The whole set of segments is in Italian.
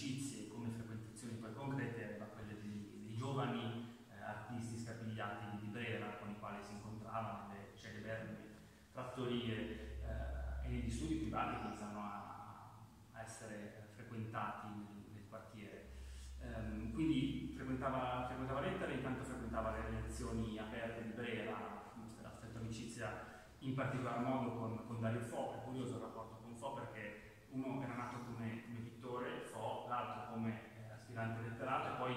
amicizie, come frequentazioni poi concrete, aveva quelle dei, dei giovani eh, artisti scapigliati di Brera con i quali si incontravano nelle celeberrime trattorie eh, e negli studi privati che iniziano a, a essere frequentati nel, nel quartiere. Um, quindi frequentava, frequentava lettere, intanto frequentava le lezioni aperte di Brera, stretta amicizia in particolar modo con, con Dario Fo, è curioso il rapporto con Fo perché uno era nato come, come pittore, Fo, l'altro come eh, aspirante letterato e poi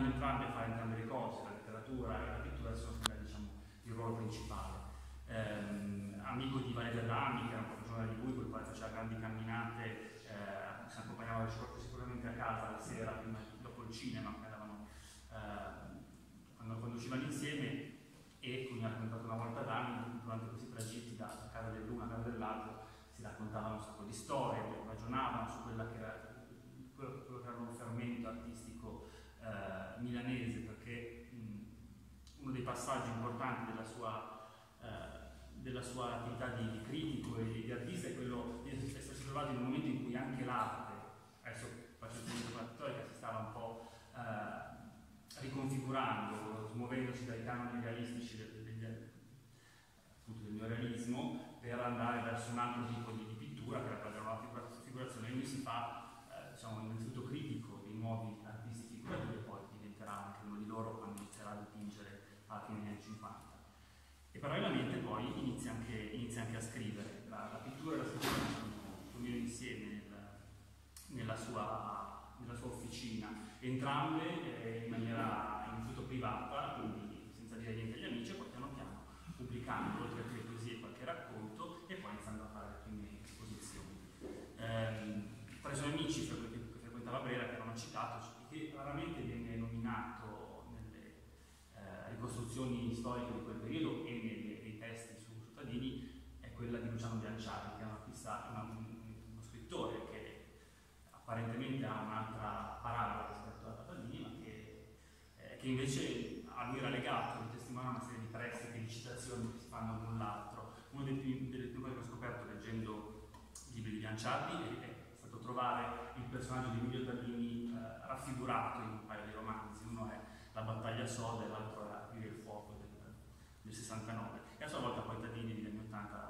continuando entrambi a fare entrambe le cose, la letteratura e la pittura sono diciamo, il ruolo principale. Ehm, amico di Valeria Dami, che era un professionale di lui, con il quale faceva grandi camminate, eh, si accompagnava sicuramente a casa la sera, prima, dopo il cinema, andavano, eh, quando, quando uscivano insieme e come ha raccontato una volta d'anni, durante questi tragitti da casa dell'uno a casa dell'altro, si raccontavano un sacco di storie, ragionavano su quella che era, quello, quello che era un fermento artistico eh, milanese, perché mh, uno dei passaggi importanti della sua, eh, della sua attività di, di, critico e di artista è quello di essersi trovato in un momento in cui anche l'arte, adesso faccio il la pittorica, si stava un po' eh, riconfigurando, smuovendosi dai canoni realistici del, del, del neorealismo per andare verso un altro tipo di, di pittura che era quella figurazione. E lui si fa eh, diciamo, innanzitutto critico dei nuovi artisti figurativi e poi diventerà anche uno di loro quando inizierà a dipingere alla fine degli anni 50. E parallelamente poi inizia anche, inizia anche a scrivere. La, la, pittura e la scrittura sono insieme nel, nella sua nella sua officina, entrambe eh, in maniera innanzitutto privata, quindi senza dire niente agli amici, e poi piano piano pubblicando oltre che le poesie qualche racconto e poi iniziando a fare le prime esposizioni. Eh, tra i suoi amici che frequentava Brera, che erano citato, che raramente viene nominato nelle eh, ricostruzioni storiche di quel periodo e nei, nei testi su Cittadini, è quella Bianciardi, che un artista, una, uno scrittore che apparentemente ha un'altra parabola rispetto a Papadini, ma che, eh, che, invece a lui era legato, lui testimonia una serie di prestiti, di citazioni che si fanno l'un l'altro. Una delle prime cose che ho scoperto leggendo i libri di Bianciardi è, è stato trovare il personaggio di Emilio Tallini eh, raffigurato in un paio di romanzi, uno è La battaglia soda e l'altro è Aprire il fuoco del, del 69. E a sua volta poi Tallini negli anni 80 diciamo,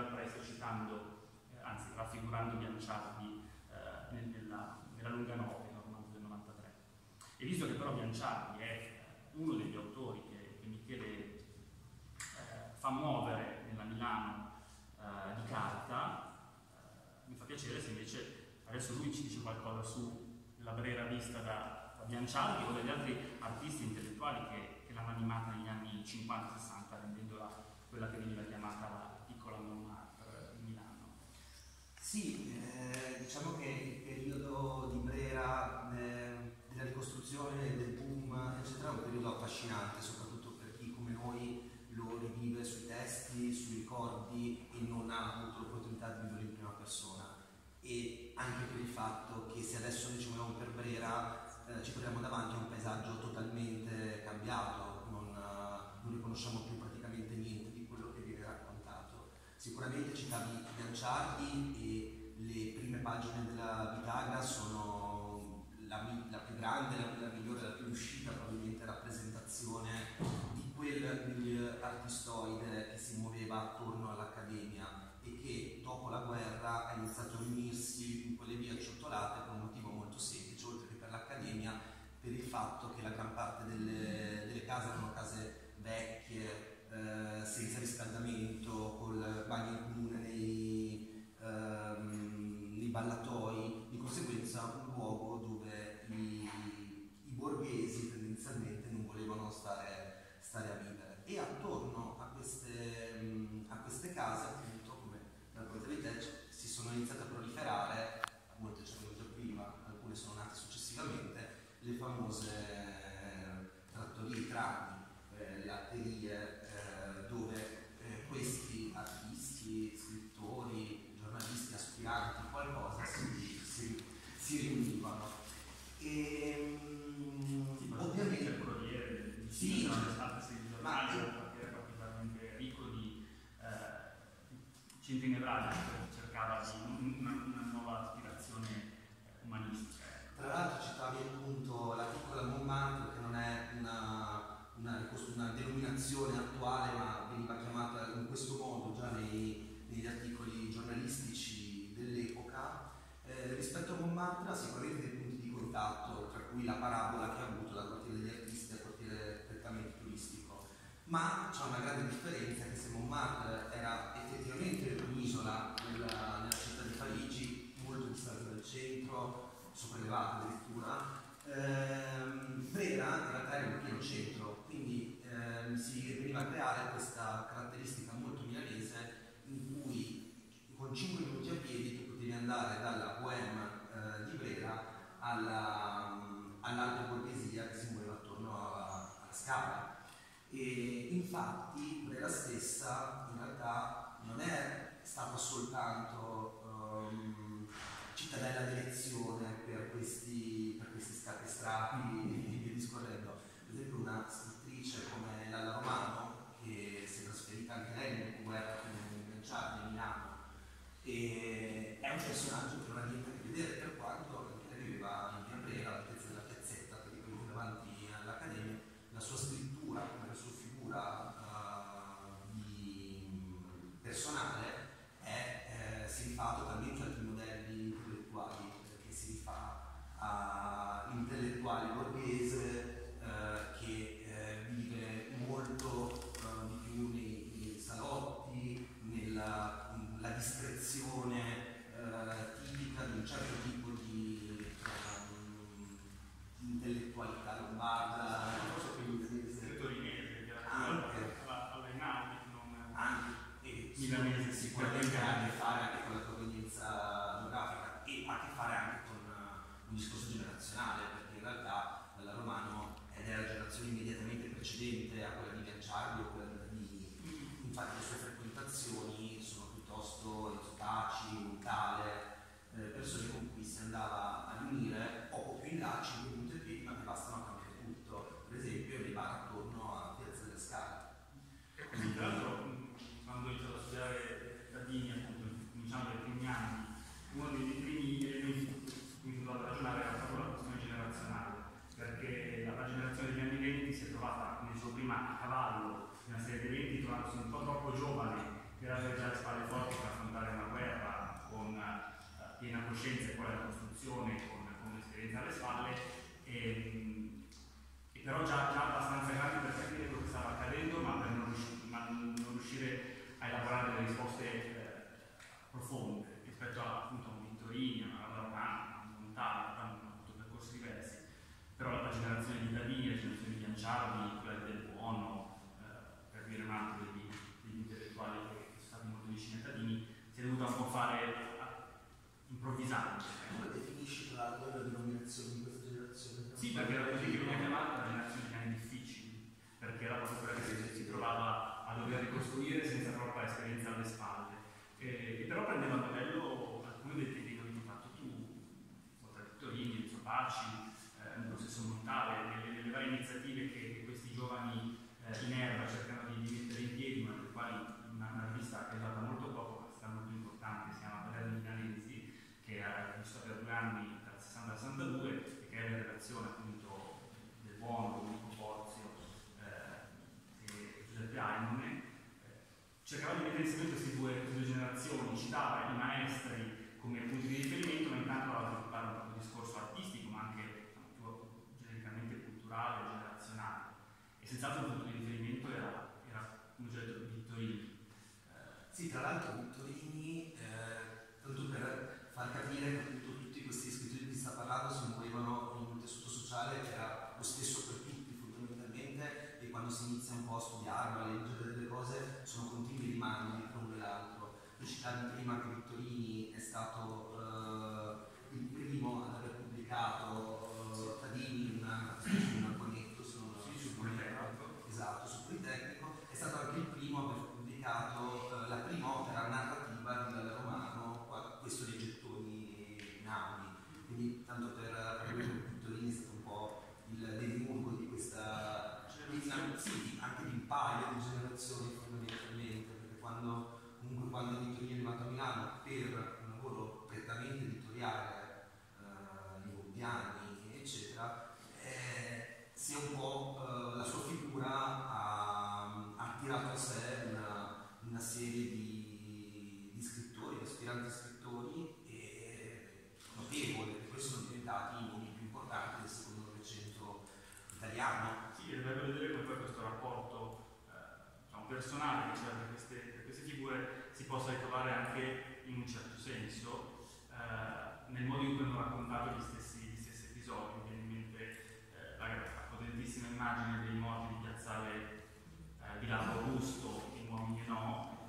il prestito citando, eh, anzi raffigurando Bianciardi eh, nella, nella, lunga notte, nel romanzo del 93. E visto che però Bianciardi è uno degli autori che, che Michele eh, fa muovere nella Milano eh, di carta, eh, mi fa piacere se invece adesso lui ci dice qualcosa sulla Brera vista da, da Bianciardi o degli altri artisti intellettuali che, che l'hanno animata negli anni 50-60 rendendola quella che veniva chiamata la piccola Montmartre di Milano. Sì, eh, diciamo che il periodo di Brera, eh, della ricostruzione, del boom, eccetera, è un periodo affascinante, soprattutto per chi come noi lo rivive sui testi, sui ricordi e non ha avuto l'opportunità di vivere in prima persona. E anche per il fatto che se adesso noi ci muoviamo per Brera eh, ci troviamo davanti a un paesaggio totalmente cambiato, non, non riconosciamo più praticamente niente di quello che viene raccontato. Sicuramente citavi Bianciardi e le prime pagine della Vitagra sono la, la più grande, la, la, migliore, la più riuscita probabilmente rappresentazione di quel artistoide che si muoveva attorno all'Accademia questa in realtà non è stata soltanto um, cittadella d'elezione per questi, per questi strapi mm. e via discorrendo. Per esempio una scrittrice come Lalla Romano, che si è trasferita anche lei nel guerra con Ganciardi a Milano, è un personaggio che pensamento su due, due, generazioni, citava i maestri come punti di riferimento, ma intanto era sviluppare un discorso artistico, ma anche più genericamente culturale, generazionale. E senz'altro il punto di riferimento era, era come già detto, Vittorini. Eh, sì, tra l'altro Vittorini, eh, tanto per far capire appunto, tutti questi scrittori di cui sta parlando si muovevano in un tessuto sociale che era lo stesso per tutti fondamentalmente e quando si inizia un po' a studiarlo, a leggere delle cose sono continui mano l'uno con l'altro. Prima che Vittorini è stato No,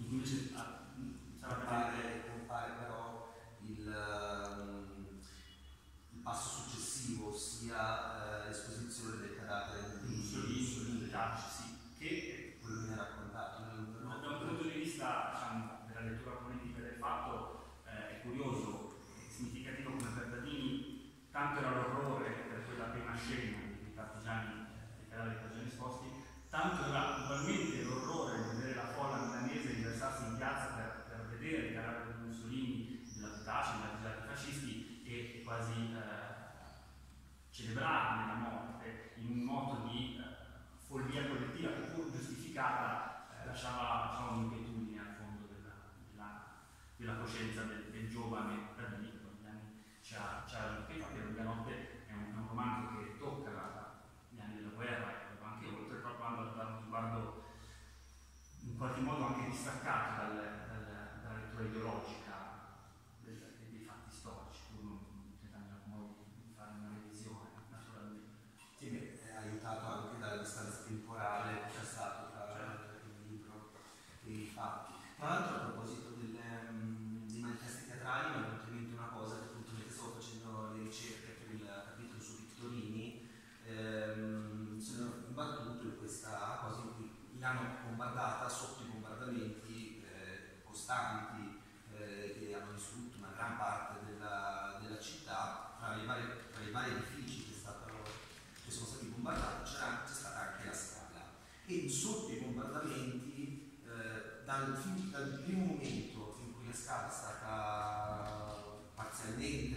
antifascista, in cui e sotto i bombardamenti eh, dal, dal primo momento in cui la scala è stata parzialmente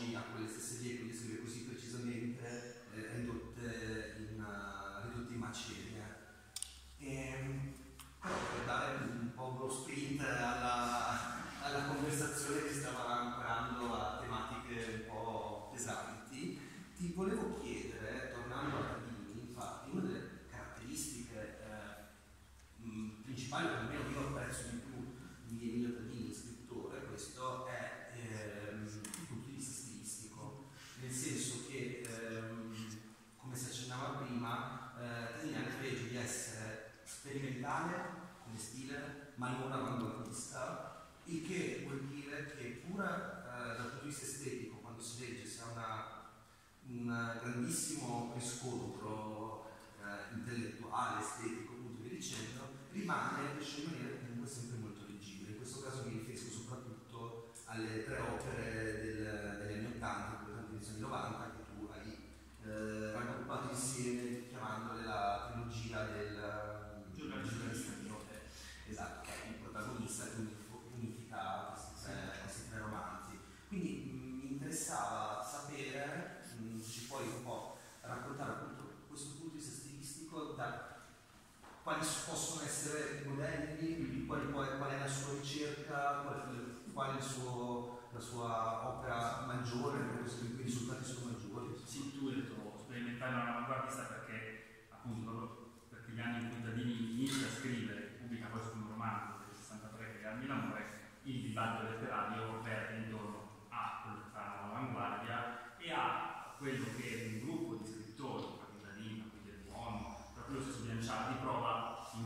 oggi a quelle stesse vie, quindi scrive così precisamente, eh, ridotte, in, uh, ridotte in macerie. Ehm, e, per dare un po' uno sprint alla, alla conversazione che stava ancorando a tematiche un po' pesanti, ti volevo chiedere, tornando a Cardini, infatti, una delle caratteristiche eh, principali, almeno grandissimo riscontro eh, intellettuale, estetico, appunto vi dicendo, rimane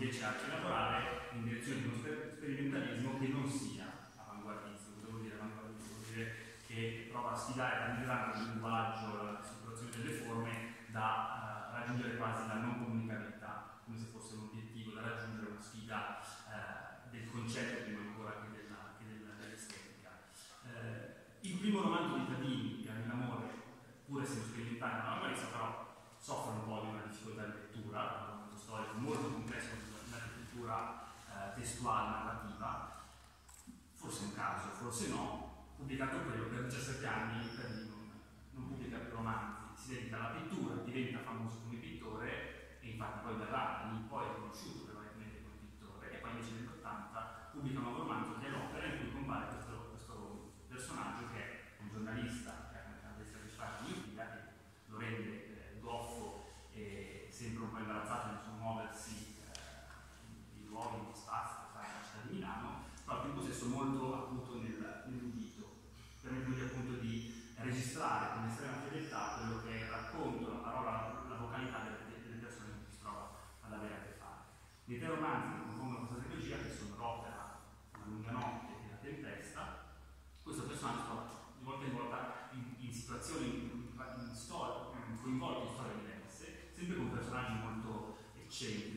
10 arci lavorare in direzione di uno sperimentalismo achieve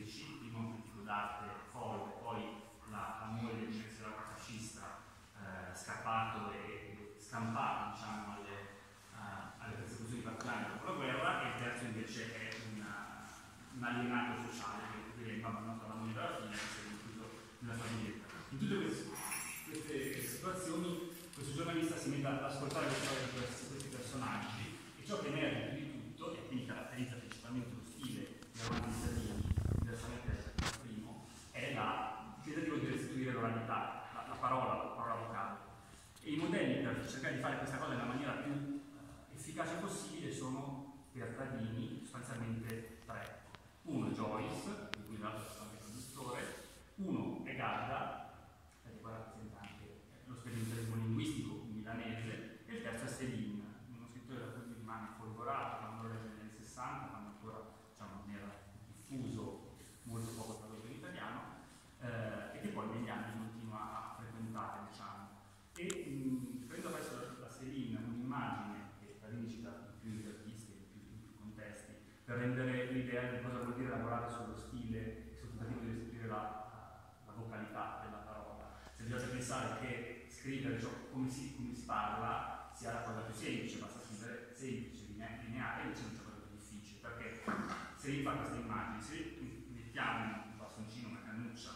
semplice, basta semplice, lineare, invece è un più difficile, perché se io faccio questa immagine, se mettiamo un bastoncino, una cannuccia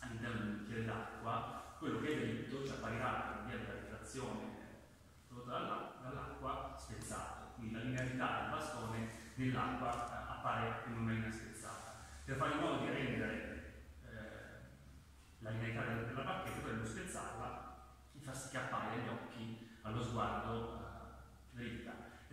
all'interno di un bicchiere d'acqua, quello che è dritto ci apparirà per via della rifrazione prodotta dall'acqua spezzato, quindi la linearità del bastone nell'acqua eh, appare come una linea spezzata. Per fare in modo di rendere eh, la linearità della bacchetta dovremmo spezzarla e far sì che appaia agli occhi, allo sguardo,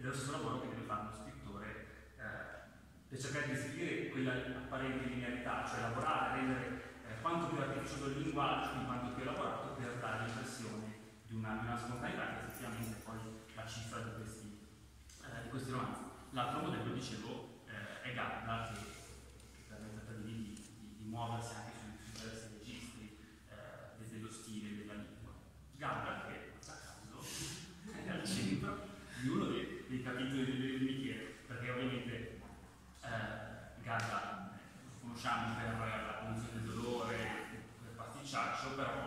dello stesso lavoro che deve fare uno scrittore eh, per cercare di seguire quella apparente linearità, cioè lavorare, rendere eh, quanto più artificioso il linguaggio, quindi quanto più elaborato, per dare l'impressione di una, una spontaneità che effettivamente è poi la cifra di questi, eh, di questi romanzi. L'altro modello, dicevo, eh, è Gabra, che, che permette di, di, di muoversi anche diciamo, per la condizione del dolore, per pasticciaccio, però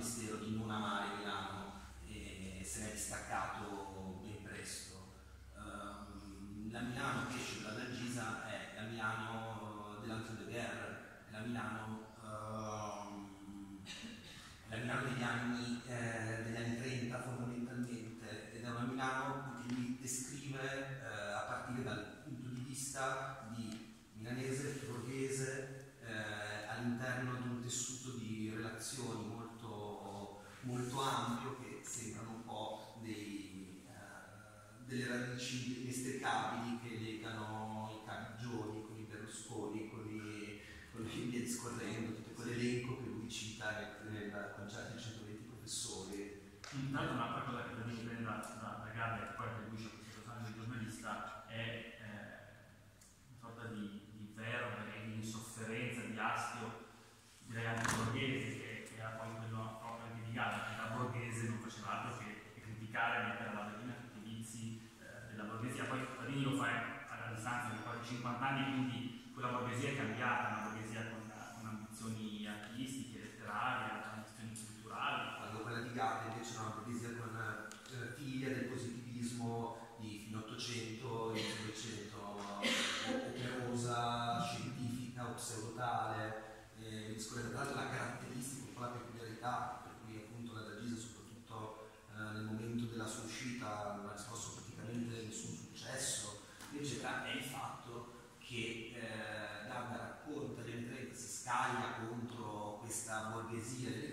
Ministero di non amare Milano e se ne è distaccato ben presto. Ehm, la Milano che esce dalla Gisa è la Milano eh, dell'antidoguerra, la Milano districabili pseudotale, eh, riscoprendo tra l'altro la caratteristica, un po' la peculiarità, per cui appunto la Dalisa, soprattutto eh, nel momento della sua uscita, non ha riscosso praticamente nessun successo, eccetera, è il fatto che eh, Ganda racconta gli anni 30, si scaglia contro questa borghesia delle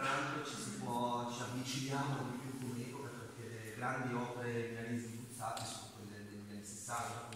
tra l'altro ci, si può, ci avviciniamo di più con un'epoca perché le grandi opere di analisi di puzzate sono quelle degli anni 60,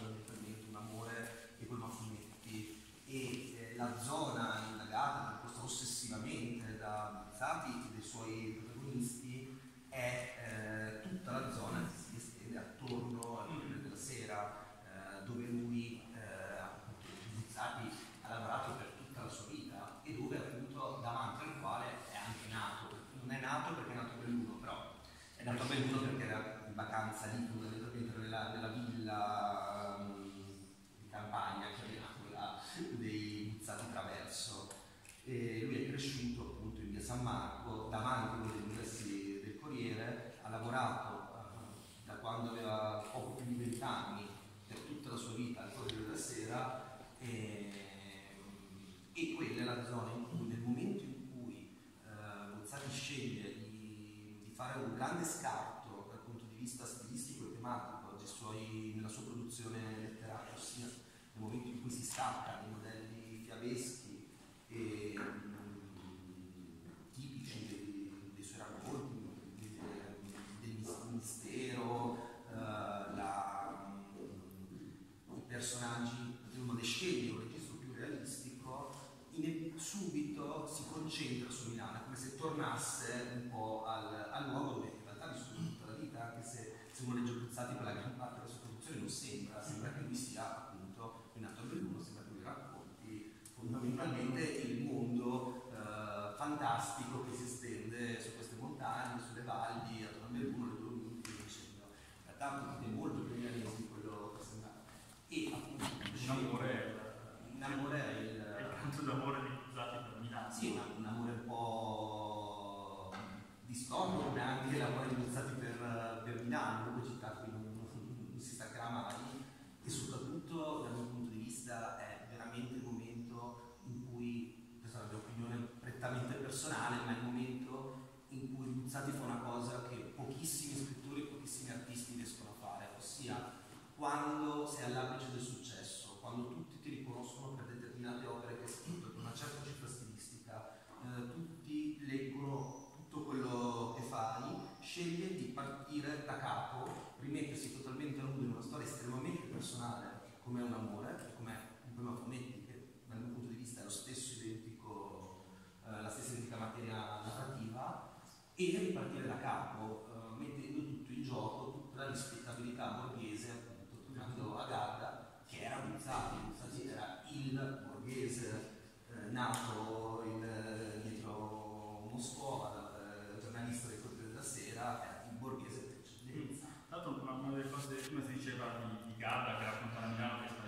e ripartire da capo, eh, mettendo tutto in gioco, tutta la rispettabilità borghese, appunto, tornando a Garda che era Buzzati, Buzzati era il borghese eh, nato in, eh, dietro Moscova, eh, giornalista del Corriere della Sera, era il borghese per eccellenza. Mm. Tanto una, una, delle cose prima si diceva di, di Gadda che racconta la Milano che sta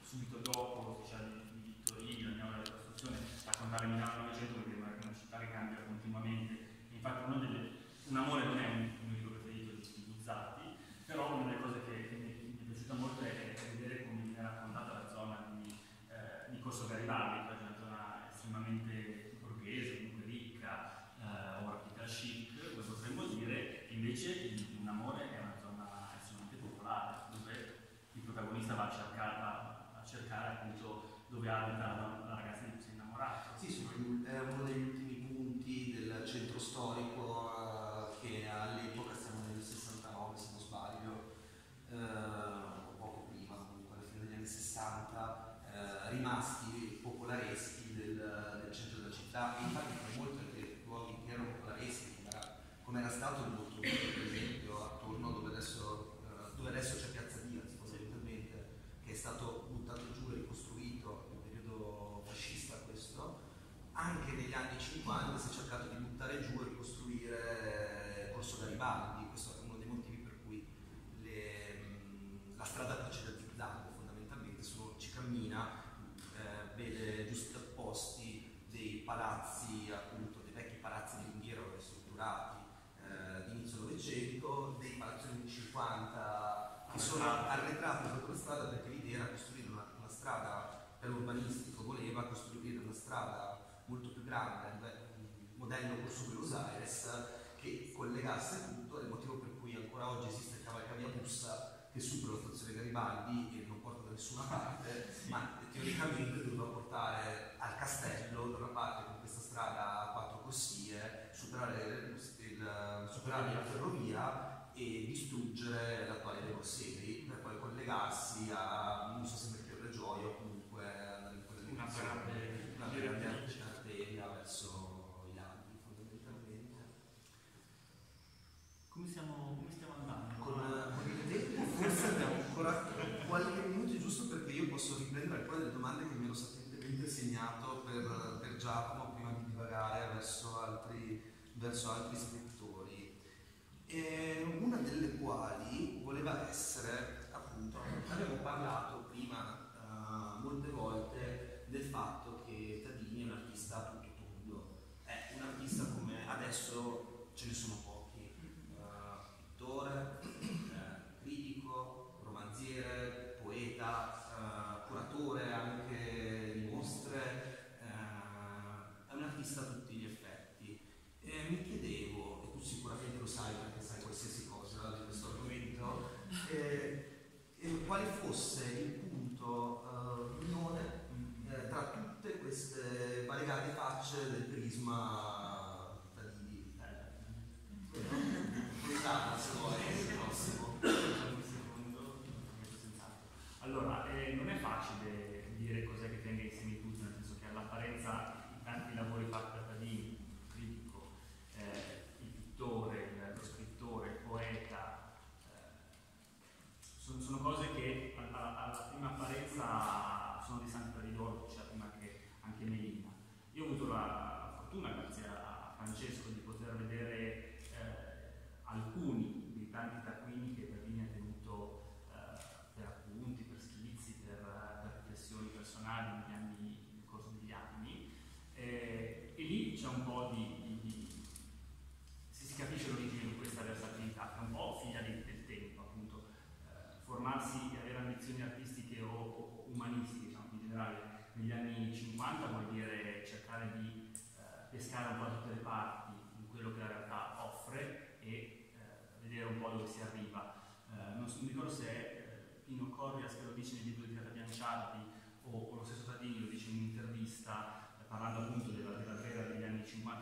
subito dopo cioè, di, di Torino, andiamo alla ricostruzione, raccontare Milano un amor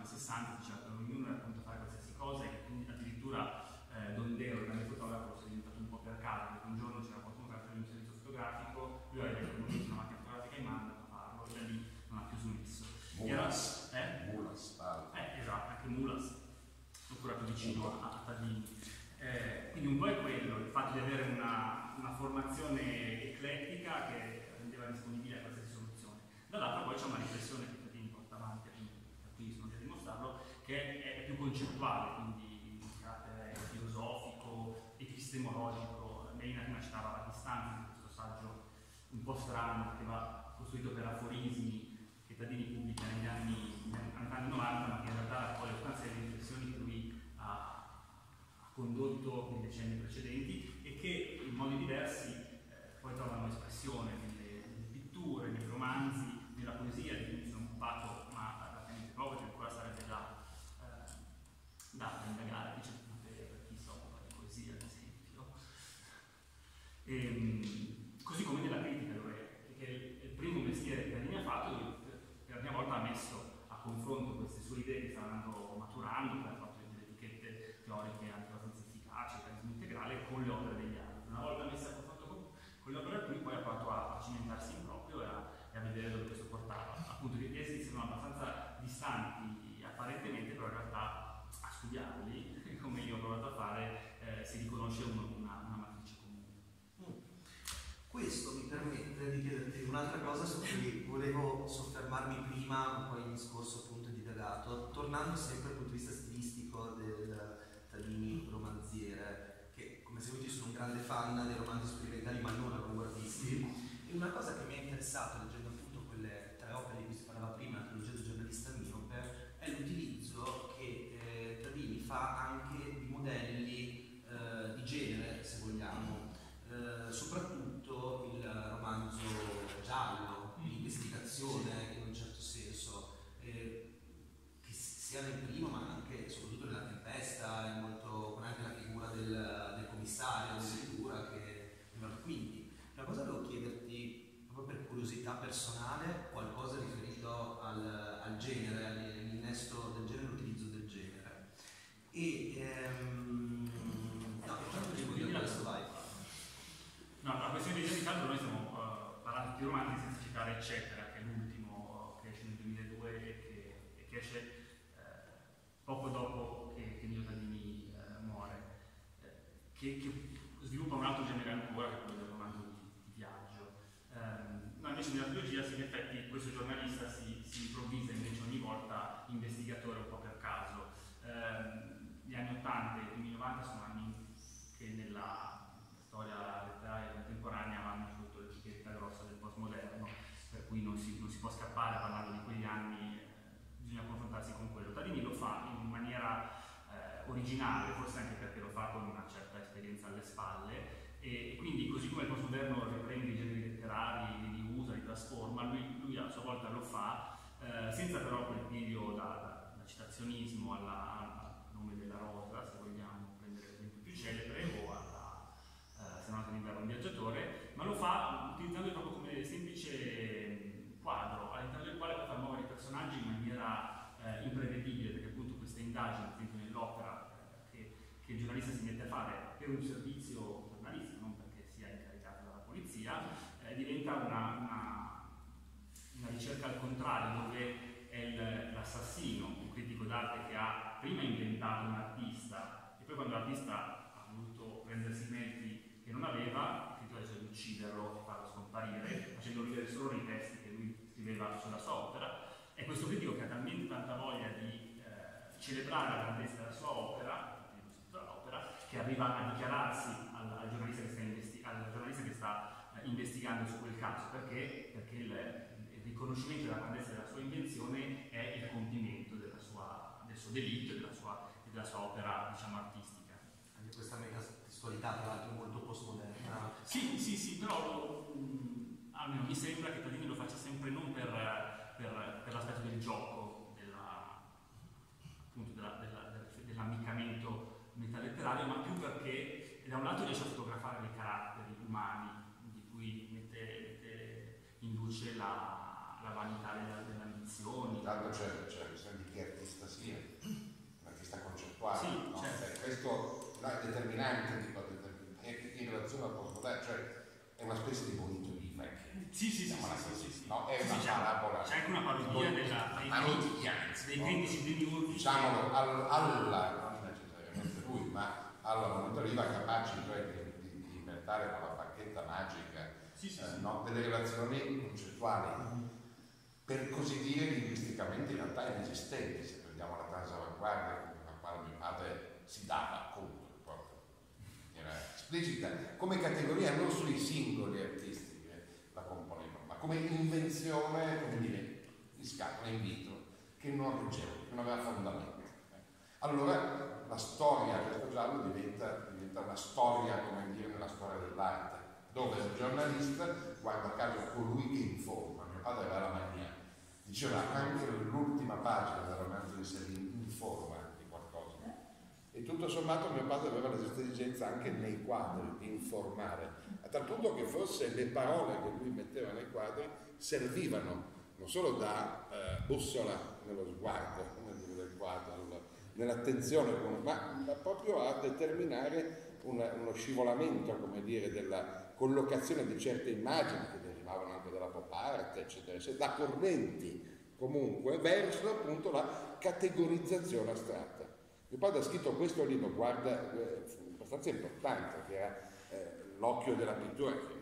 anni 60 diciamo, ognuno era pronto a fare qualsiasi cosa e quindi addirittura eh, Dondero, il grande fotografo, si è diventato un po' per caso, perché un giorno c'era qualcuno che aveva un servizio fotografico, lui aveva detto non una macchina fotografica in mano, a farlo e da lì non ha più smesso. Mulas. Eh? Mulas, parla. Eh, esatto, anche Mulas, ancora più vicino a, a Tadini. Eh, quindi un po' è quello, il fatto di avere una, una formazione eclettica che concettuale, quindi di carattere filosofico, epistemologico. Meina prima citava la distanza di questo saggio un po' strano che va costruito per aforismi che Tadini pubblica negli anni, negli anni 90, ma che in realtà tutta una serie di riflessioni che lui ha condotto nei decenni precedenti e che in modi diversi eh, poi trovano espressione nelle, nelle, pitture, nei romanzi, nella poesia di cui mi sono occupato, ma rapidamente proprio che ancora sarebbe da, eh, da indagare, dice, per chi si occupa di poesia, ad esempio. E, ehm, così come nella critica, dove, che è il primo mestiere che Tadini ha fatto, per la prima volta ha messo a confronto queste sue idee che stavano maturando, per fatto delle etichette teoriche anche abbastanza efficaci, il carisma integrale, con le opere degli altri. Una volta messe a confronto con, con le opere altrui, poi ha provato a, a cimentarsi in proprio e a, e a, vedere dove questo portava. Appunto, gli essi sembrano abbastanza distanti apparentemente, però in realtà a studiarli, come io ho provato a fare, eh, si riconosce uno, una, una matrice comune. Mm. Questo mi permette di chiederti un'altra cosa su cui volevo soffermarmi prima, ma poi il discorso appunto è divagato, tornando sempre dal punto di vista stilistico del Tadini romanziere, che come seguito sono un grande fan dei romanzi sperimentali ma non avanguardisti, e una cosa che mi ha interessato leggendo appunto quelle tre opere di cui si parlava prima, la trilogia del giornalista miope, è l'utilizzo che eh, Tadini fa anche di modelli eh, di genere, se vogliamo, eh, soprattutto il romanzo giallo, l'investigazione in un certo senso, eh, che sia nel primo ma anche e soprattutto nella tempesta, molto, con anche la figura del, del commissario, del lettura che quindi una cosa volevo chiederti proprio per curiosità personale qualcosa riferito al, al genere, all'innesto del genere, l'utilizzo del genere. E ehm, no, intanto dico io adesso vai. No, la questione di identità noi stiamo uh, parlando di romanzi senza citare eccetera, che è l'ultimo che esce nel 2002 e che, e che esce uh, poco dopo che, che Nino Tadini uh, muore, che, che, sviluppa un altro genere ancora che è quello del romanzo di, di viaggio. Um, no, invece nella trilogia sì, in effetti questo giornalista si, si, improvvisa invece ogni volta investigatore un po' per caso. Um, gli anni 80 e i primi 90 sono anni che nella storia letteraria contemporanea vanno sotto l'etichetta grossa del postmoderno, per cui non si, non si può scappare parlando di quegli anni, bisogna confrontarsi con quello. Tadini lo fa in maniera eh, originale, forse anche perché lo fa con una certa esperienza alle spalle, e, e quindi così come il postmoderno riprende i generi letterari, li usa, li trasforma, lui, lui a sua volta lo fa, eh, senza però quel piglio da, da, da citazionismo alla, al nome della rosa, se vogliamo prendere l'esempio più celebre, o alla eh, se non altro l'inverno un viaggiatore, ma lo fa utilizzando proprio come semplice quadro all'interno del quale può far muovere i personaggi in maniera eh, imprevedibile, perché appunto queste indagini, ad esempio nell'opera eh, che, che, il giornalista si mette a fare per un servizio giornalistico, non perché sia incaricato dalla polizia, eh, diventa una, una, una, ricerca al contrario, dove è l'assassino, un critico d'arte che ha prima inventato un artista e poi quando l'artista ha voluto prendersi meriti che non aveva, il critico ha deciso di ucciderlo e farlo scomparire, facendo vedere solo i testi che lui scriveva sulla sua opera. E questo critico che ha talmente tanta voglia di eh, celebrare la grandezza della sua opera, che arriva a dichiararsi al, al, giornalista, che sta, investi- al giornalista che sta eh, investigando su quel caso, perché, perché il, il, riconoscimento della grandezza della sua invenzione è il compimento sua, del suo delitto e della sua, della sua opera diciamo, artistica. Anche questa metatestualità, tra l'altro, molto postmoderna. Sì, sì, sì, però mh, almeno mi sembra che Tadini lo faccia sempre non per, per, per l'aspetto del gioco, della, appunto della, della, dell'ammiccamento metaletterario, ma più perché da un lato riesce a fotografare dei caratteri umani di cui mette, mette in luce la, ambizioni. Intanto c'è, c'è la questione di chi artista sia, un artista concettuale. Sì, no? certo. Beh, questo è determinante di in relazione al postmoderno, cioè è una specie di bonito di Mac. Sì, sì, sì, sì, sì, sì. no? È Sì, una c'è- parabola. C'è anche una parodia della, dei, Antichianza, dei critici demiurgici. Diciamolo al- alla, non necessariamente alla moneta oliva capaci cioè, di, di, di inventare con la bacchetta magica sì, sì, eh, sì. delle relazioni concettuali, per così dire linguisticamente in realtà inesistenti, se prendiamo la transavanguardia con la quale mio padre si dava conto, era esplicita, come categoria non sui singoli artisti che la componevano, ma come invenzione, come dire, in scatola, in vitro, che non reggeva, che non aveva fondamento. Allora la storia, questo giallo diventa, diventa una storia, come dire, nella storia dell'arte, dove il giornalista, guarda caso, colui che informa, mio padre aveva la mania, diceva anche l'ultima pagina del romanzo di Selin informa di qualcosa. E tutto sommato mio padre aveva l'esistenza anche nei quadri di informare, a tal punto che forse le parole che lui metteva nei quadri servivano non solo da eh, bussola nello sguardo del quadro, nell'attenzione, ma, ma proprio a determinare una, uno scivolamento, come dire, della collocazione di certe immagini che derivavano anche dalla pop art, eccetera, eccetera, da correnti comunque, verso appunto la categorizzazione astratta. Mio padre ha scritto questo libro, guarda, eh, abbastanza importante, che era eh, L'occhio della pittura, che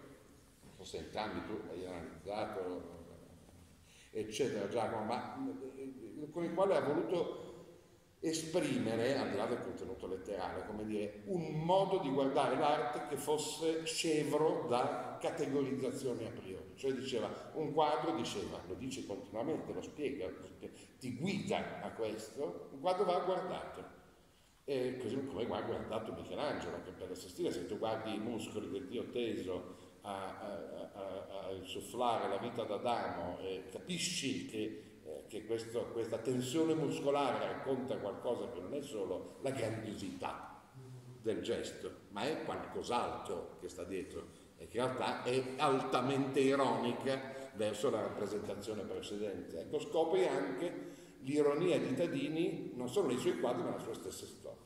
non so se entrambi tu hai analizzato, eccetera, Giacomo, ma eh, con il quale ha voluto esprimere, al di là del contenuto letterale, come dire, un modo di guardare l'arte che fosse scevro da categorizzazioni a priori. Cioè diceva, un quadro diceva, lo dice continuamente, lo spiega, ti guida a questo, un quadro va guardato. E così come va guardato Michelangelo, che per la Sistina, se tu guardi i muscoli del Dio teso a, a, a, a insufflare la vita d'Adamo e capisci che che questo, questa tensione muscolare racconta qualcosa che non è solo la grandiosità del gesto, ma è qualcos'altro che sta dietro e che in realtà è altamente ironica verso la rappresentazione precedente. Ecco, scopri anche l'ironia di Tadini non solo nei suoi quadri ma nella sua stessa storia.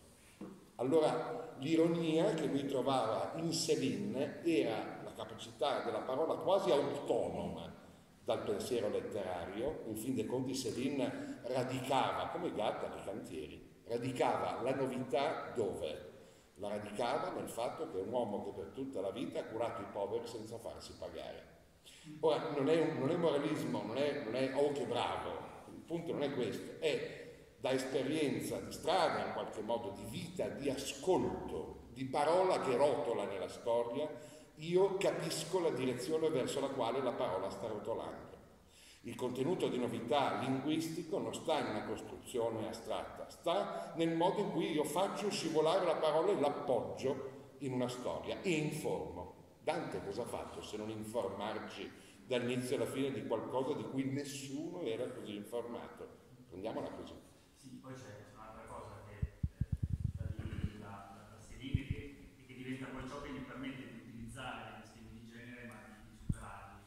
Allora, l'ironia che lui trovava in Céline era la capacità della parola quasi autonoma dal pensiero letterario, in fin dei conti Céline radicava, come Gatta nei cantieri, radicava la novità dove? La radicava nel fatto che è un uomo che per tutta la vita ha curato i poveri senza farsi pagare. Ora, non è, non è moralismo, non è, non è, oh che bravo, il punto non è questo, è da esperienza di strada, in qualche modo di vita, di ascolto, di parola che rotola nella storia, io capisco la direzione verso la quale la parola sta rotolando. Il contenuto di novità linguistico non sta in una costruzione astratta, sta nel modo in cui io faccio scivolare la parola e l'appoggio in una storia e informo. Dante cosa ha fatto se non informarci dall'inizio alla fine di qualcosa di cui nessuno era così informato? Prendiamola così. Sì, poi c'è un'altra cosa che eh, la, la, la Selini che, che diventa poi ciò che gli permette di utilizzare gli stili di genere ma di, di superarli.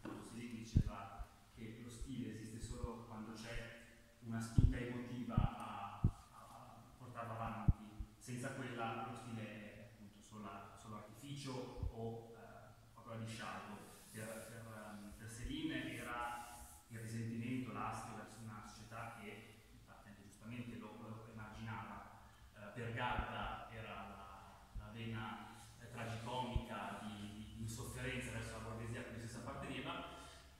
Quando Selini diceva che lo stile esiste solo quando c'è una spinta emotiva a, a, a portarlo avanti, senza quella lo stile è appunto solo, solo artificio o eh, qualcosa di scialbo. Per, per, um, per Celine era il risentimento, l'astio verso una società che infatti, giustamente lo, lo emarginava. Eh, per Gatta era la, la vena eh, tragicomica di, di insofferenza verso la borghesia a cui si apparteneva.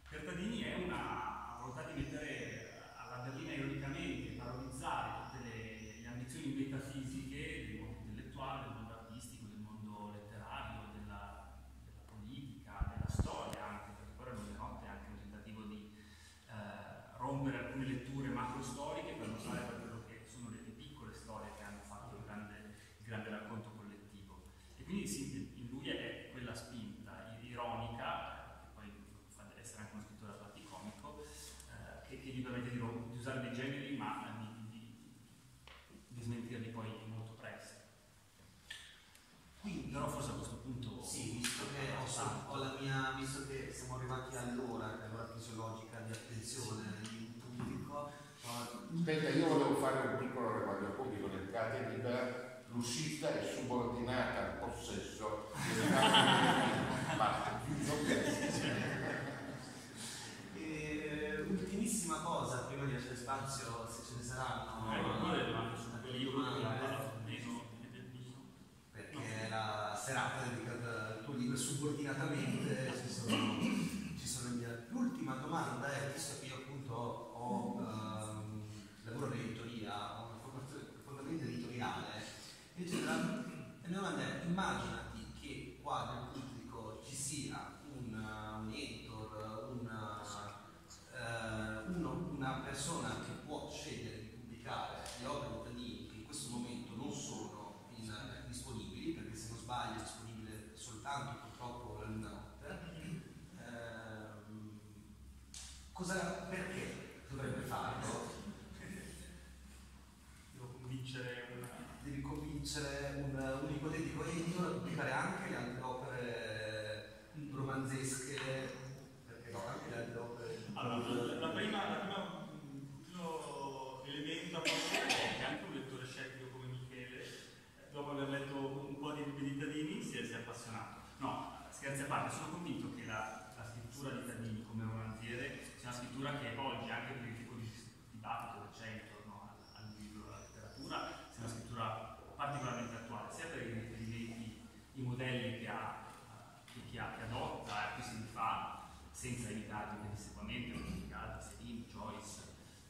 Per Tadini è una volontà di mettere alla berlina ironicamente, parodizzare tutte le, le ambizioni metafisiche del mondo intellettuale, del mondo artistico, del mondo letterario, della, della politica, della storia anche, perché poi erano le notte anche un tentativo di eh, letture macro-storiche per mostrare per quello che sono le, le piccole storie che hanno fatto il grande, il grande racconto collettivo. E quindi sì, in lui è quella spinta ironica, che poi fa essere anche uno scrittore a tratti comico, eh, che, che gli permette di, di, usare dei generi ma di, di, di smentirli poi molto presto. Quindi, Però forse a questo punto... Sì, visto che, ho, ho la mia, visto che siamo arrivati all'ora, che è l'ora fisiologica di attenzione di un pubblico, Aspetta, io volevo fare un piccolo riguardo pubblico del Cate Libera, l'uscita è subordinata al possesso del Basta, E, ultimissima cosa, prima di lasciare spazio, se ce ne saranno. Eh, no, quello è no, il- quelli io domande, quello meno una persona che può scegliere di pubblicare le opere di Tadini che in questo momento non sono in, disponibili, perché se non sbaglio è disponibile soltanto purtroppo la luna notte, ehm, cosa, perché dovrebbe farlo? Devo convincere una... Devi convincere un, un ipotetico editor a pubblicare anche le altre opere romanzesche, perché no, anche le altre opere. Allora, la prima, la prima primo elemento a partire è che anche un lettore scettico come Michele, eh, dopo aver letto un po' di libri di Tadini, si è, si è appassionato. No, scherzi a parte, sono convinto che la, la scrittura di Tadini come romanziere sia una scrittura che oggi, anche per il tipo di dibattito che c'è intorno al, al libro, alla letteratura, sia una scrittura particolarmente attuale, sia per i riferimenti, i modelli che, ha, che, che, ha, che adotta e a cui si rifà, senza imitarli pedissequamente, pubblicati, Selin, Joyce,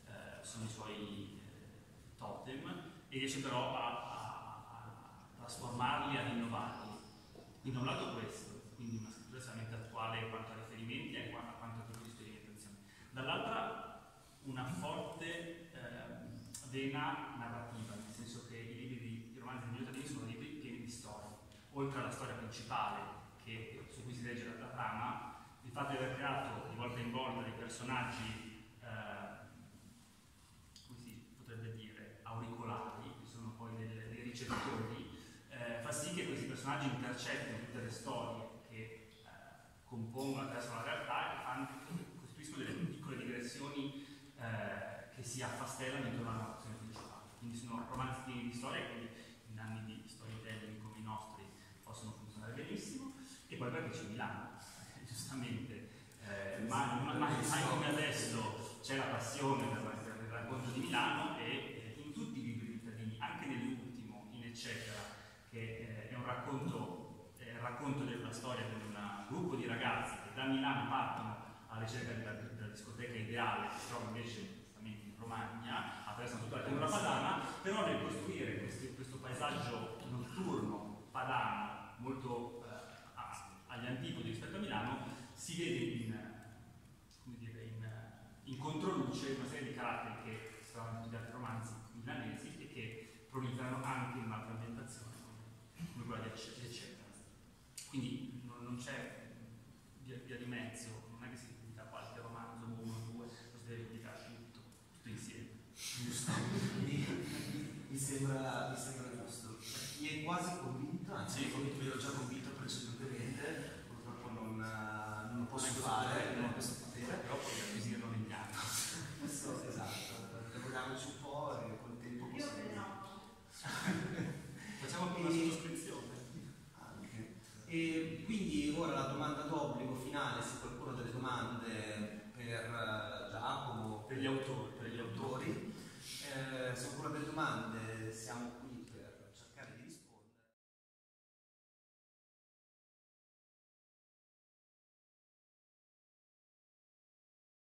eh, sono i suoi eh, totem, e riesce però a, a, a trasformarli, a rinnovarli. Quindi da un lato questo, quindi una scrittura estremamente attuale quanto a riferimenti e quanto, quanto a tipo di sperimentazione. Dall'altra una forte eh, vena narrativa, nel senso che i libri di i romanzi di Giuliano sono libri pieni di storie. Oltre alla storia principale, che, su cui si legge la, la trama, il fatto di aver creato di volta in volta dei personaggi, eh, come si potrebbe dire, auricolari, che sono poi dei, dei ricettori, eh, fa sì che questi personaggi intercettino tutte le storie che eh, compongono attraverso la realtà e fanno, costituiscono delle piccole digressioni eh, che si affastellano intorno alla narrazione principale. Quindi sono romanzi di storie, quindi in anni di storytelling come i nostri possono funzionare benissimo. E poi perché c'è Milano, giustamente, eh, mai, mai, mai come adesso c'è la passione per, il racconto di Milano e eh, in tutti i libri di Tadini, anche nell'ultimo, in eccetera, che eh, è un racconto, è il racconto della storia di un gruppo di ragazzi che da Milano partono alla ricerca della, discoteca ideale, che si trova invece in Romagna, attraversano tutta la pianura padana, però nel costruire questi, questo paesaggio notturno padano molto eh, agli antipodi rispetto a Milano, si vede in, dire, in, in controluce una serie di caratteri che in tutti gli altri romanzi milanesi e che proliferano anche in un'altra ambientazione come, come quella di Ecce- di Eccetera. Quindi non, non c'è via, via di mezzo, non è che si pubblica qualche romanzo, uno o due, lo si deve pubblicare tutto, tutto insieme. Giusto, mi, mi sembra, mi sembra giusto. Mi è quasi convinto, anzi Sì. mi ero già convinto precedentemente, purtroppo non, eh, non lo posso fare,